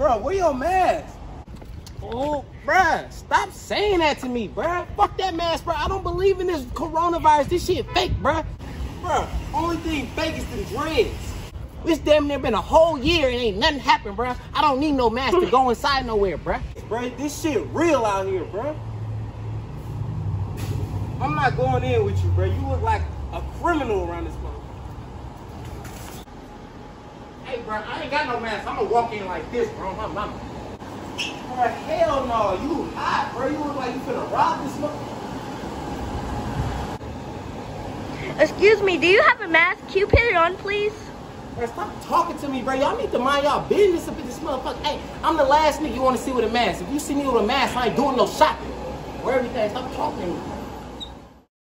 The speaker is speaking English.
bro, where your mask? Oh, bruh, stop saying that to me, bruh. Fuck that mask, bruh. I don't believe in this coronavirus. This shit fake, bruh. Bruh, only thing fake is the dreads. It's damn near been a whole year and ain't nothing happened, bruh. I don't need no mask to go inside nowhere, bruh. Bruh, this shit real out here, bruh. I'm not going in with you, bruh. You look like a criminal around this motherfucker. Hey, bruh, I ain't got no mask. I'm gonna walk in like this, bro. My mama. Bruh, hell no. You hot, bro. You look like you finna rob this motherfucker. Excuse me, do you have a mask? Can you put it on, please? Bro, stop talking to me, bro. Y'all need to mind y'all business up in this motherfucker. Hey, I'm the last nigga you want to see with a mask. If you see me with a mask, I ain't doing no shopping. Or everything, stop talking to me.